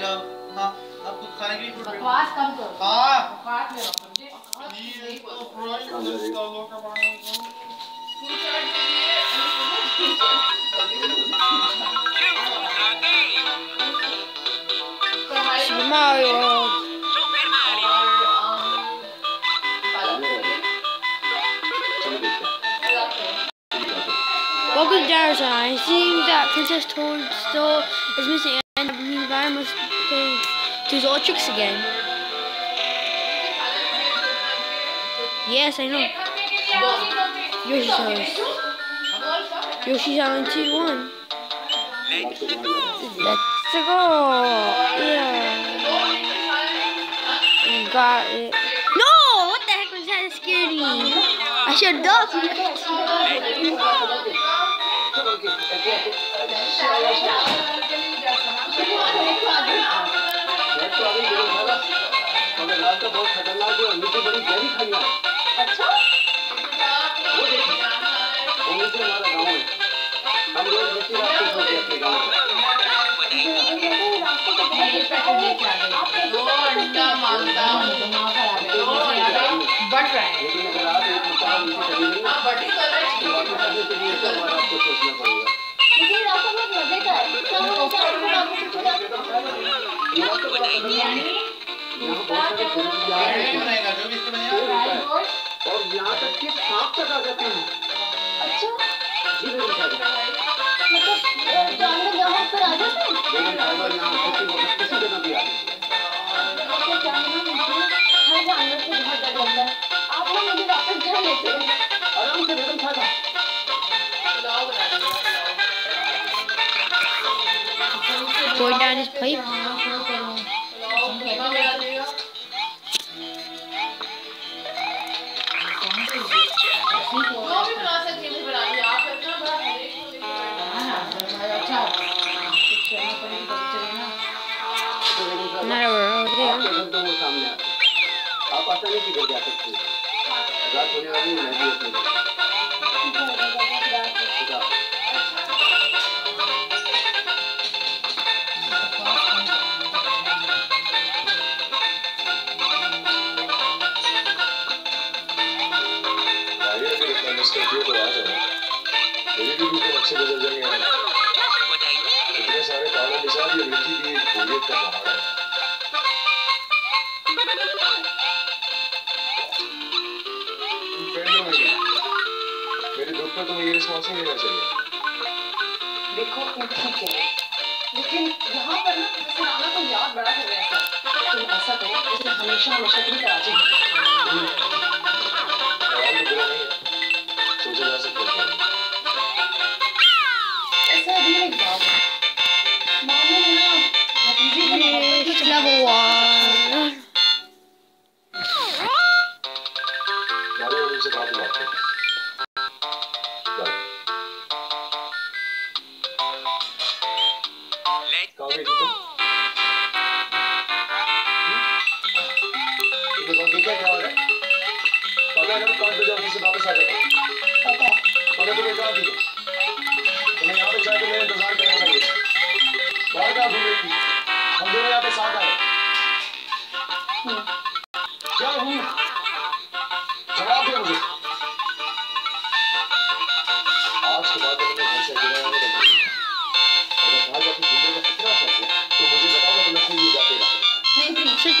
जाएगा हाँ अब कुछ खाने के लिए फूड बकवास कम करो हाँ बकवास में रखो मुझे बकवास ये नहीं तो बोलते। फ्राइड इसका लोटा बनाया Two chart के लिए, अरे तो हमारे Super Mario World. और, um, पालक पनीर, चलो देखते हैं रखते हैं। Welcome to Dinosaur. It seems that Princess Toad still is missing environment must to use all tricks again. Yes, I know. Yoshi's house. Yoshi's Island 2 1. Let's go. Yeah. Got it. No! What the heck was that? That scared me. I should have मगर रास्ता बहुत खतरनाक है और नीचे बड़ी गहरी खाइयाँ हैं। वो देखिए वो नीचे हमारा गाँव है। हम रोज इसी रास्ते से होते हैं अपने गाँव हूँ है बट रहा है लेकिन अगर आप एक मकान नीचे गई हाँ। बट ही कर रहा है? तो वापस आने के लिए बार आपको सोचना पड़ेगा लेकिन रास्ता बहुत मज़े का है? क्या हम ऐसा आपको और यहाँ तक कि सांप तक आ जाते हैं अच्छा जी मेरे साथ मतलब जानवर यहाँ पर आ जाते हैं लेकिन ड्राइवर यहाँ किसी वक्त किसी जगह भी आ जाते हैं जानवर से बहुत डर लगता है आप ना मुझे वापस घर लेते हैं आराम से बेगम साहब पुलाव बना दिया आपके तो वो सामने आते हैं आप आसानी से घर जा सकते हैं रात होने वाली है, मैं भी अपने घर खुदा आइए अगर इतना मेरी भी अच्छे जाएँगे सारे तालों के साथ ये मिट्टी की एक का पहाड़ है। तुम्हें नहीं लेना चाहिए। देखो तुम ठीक है। लेकिन यहाँ पर ना जैसे राना को याद बड़ा हो गया था तुम ऐसा करो जैसे हमेशा हमेशा तुम कराची तो सोचा जा सकता है। ऐसा अभी एक बात। है मामले में ना भतीजी की नहीं please Switch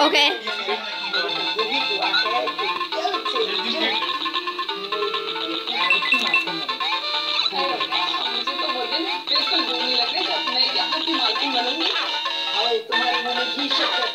Okay. Okay.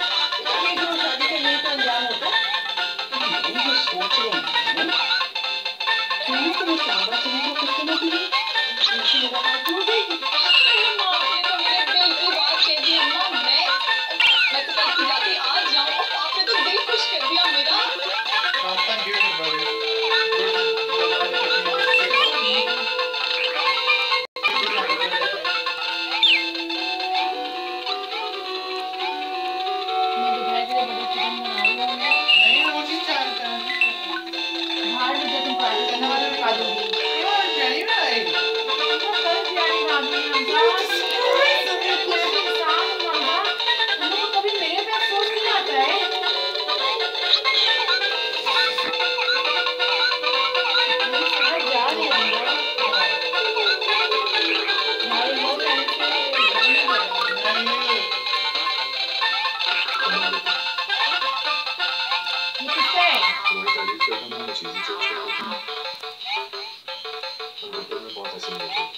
से हम उन चीज़ों से कंप्यूटर में बहुत ऐसे मिलते हैं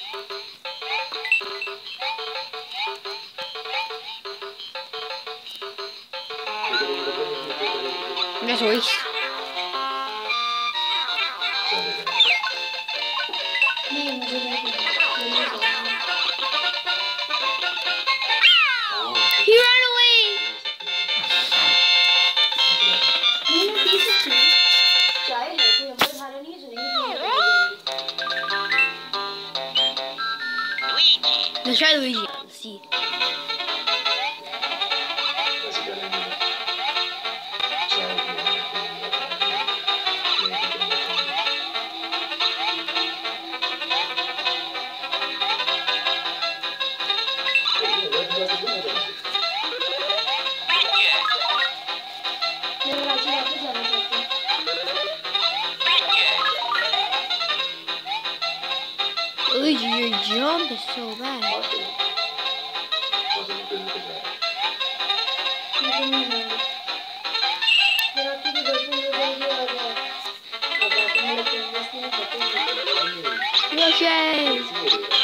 That's waste. Let's try Luigi. Let's see. Luigi, your jump is so bad. Yoshis!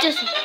just